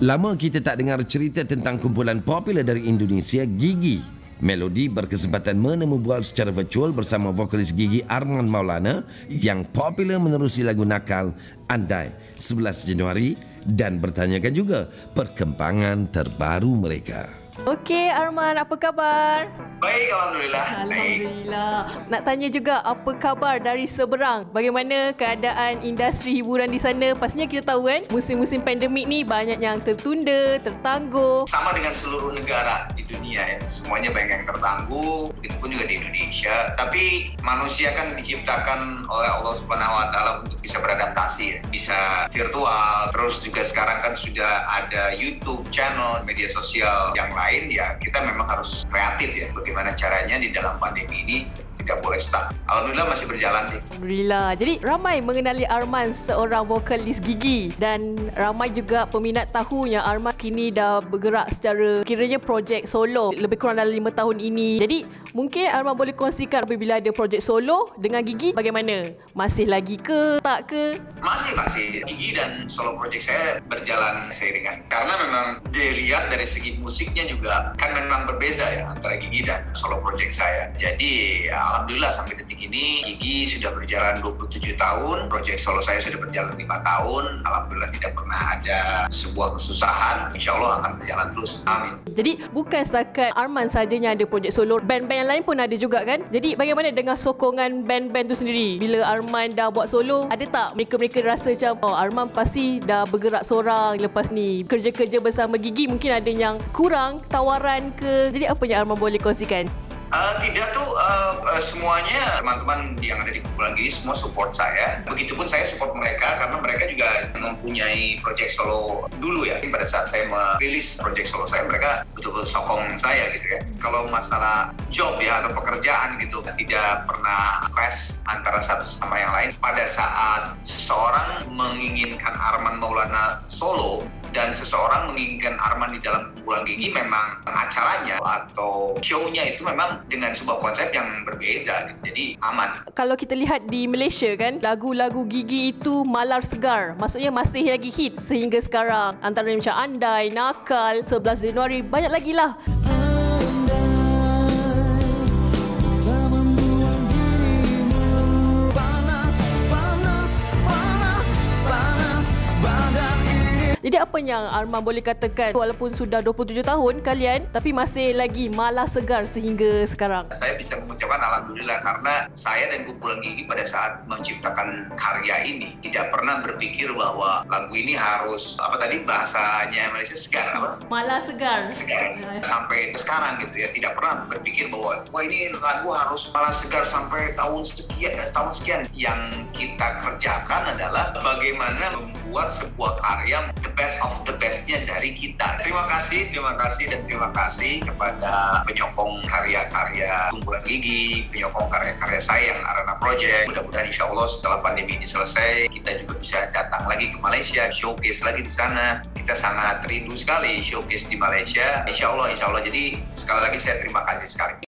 Lama kita tak dengar cerita tentang kumpulan popular dari Indonesia, Gigi. Melody berkesempatan menemu bual secara virtual bersama vokalis Gigi Arman Maulana yang popular menerusi lagu Nakal Andai 11 Januari dan bertanyakan juga perkembangan terbaru mereka. Okey Arman, apa khabar? Baik, Alhamdulillah. Alhamdulillah. Nak tanya juga apa khabar dari seberang? Bagaimana keadaan industri hiburan di sana? Pastinya kita tahu kan, musim-musim pandemik ni banyak yang tertunda, tertangguh. Sama dengan seluruh negara di dunia ya. Semuanya banyak yang tertangguh, begitupun juga di Indonesia. Tapi manusia kan diciptakan oleh Allah Subhanahu wa taala untuk bisa beradaptasi ya. Bisa virtual, terus juga sekarang kan sudah ada YouTube channel, media sosial yang lain ya. Kita memang harus kreatif ya bagaimana caranya di dalam pandemi ini tidak boleh stuck. Alhamdulillah masih berjalan sih. Alhamdulillah. Jadi ramai mengenali Arman seorang vokalis gigi dan ramai juga peminat tahunya Arman kini dah bergerak secara kiranya projek solo lebih kurang dalam lima tahun ini. Jadi mungkin Arman boleh kongsikan apabila ada projek solo dengan gigi bagaimana? Masih lagi ke tak ke? Masih masih gigi dan solo project saya berjalan seiringan. Karena memang dilihat dari segi musiknya juga kan memang berbeza ya antara gigi dan solo project saya. Jadi ya, Alhamdulillah sampai detik ini Gigi sudah berjalan 27 tahun, proyek solo saya sudah berjalan 5 tahun. Alhamdulillah tidak pernah ada sebuah kesusahan. Insya Allah akan berjalan terus. Amin. Jadi bukan setakat Arman sajanya ada projek solo, band-band yang lain pun ada juga kan? Jadi bagaimana dengan sokongan band-band tu sendiri? Bila Arman dah buat solo, ada tak mereka-mereka rasa macam oh Arman pasti dah bergerak seorang lepas ni. Kerja-kerja bersama Gigi mungkin ada yang kurang tawaran ke. Jadi apa yang Arman boleh kongsikan? Uh, tidak tuh uh, uh, semuanya teman-teman yang ada di kumpulan gini semua support saya. Begitupun saya support mereka karena mereka juga mempunyai project solo dulu ya. Pada saat saya merilis project solo saya, mereka betul-betul sokong saya gitu ya. Kalau masalah job ya atau pekerjaan gitu, tidak pernah clash antara satu sama yang lain. Pada saat seseorang menginginkan Arman Maulana solo, dan seseorang menginginkan Arman di dalam kumpulan gigi memang acaranya atau show-nya itu memang dengan sebuah konsep yang berbeza jadi aman. Kalau kita lihat di Malaysia kan lagu-lagu gigi itu malar segar maksudnya masih lagi hit sehingga sekarang antara macam Andai, Nakal, 11 Januari banyak lagi lah. Jadi apa yang Arman boleh katakan walaupun sudah 27 tahun kalian tapi masih lagi malas segar sehingga sekarang? Saya bisa mengucapkan Alhamdulillah karena saya dan kumpulan gigi pada saat menciptakan karya ini tidak pernah berpikir bahwa lagu ini harus apa tadi bahasanya Malaysia segar apa? Malas segar. Segar. Sampai sekarang gitu ya tidak pernah berpikir bahwa wah ini lagu harus malas segar sampai tahun sekian tahun sekian. Yang kita kerjakan adalah bagaimana membuat sebuah karya the best of the bestnya dari kita. Terima kasih, terima kasih dan terima kasih kepada penyokong karya-karya kumpulan gigi, penyokong karya-karya saya yang Arana Project. Mudah-mudahan insya Allah setelah pandemi ini selesai, kita juga bisa datang lagi ke Malaysia, showcase lagi di sana. Kita sangat rindu sekali showcase di Malaysia. Insya Allah, insya Allah. Jadi sekali lagi saya terima kasih sekali.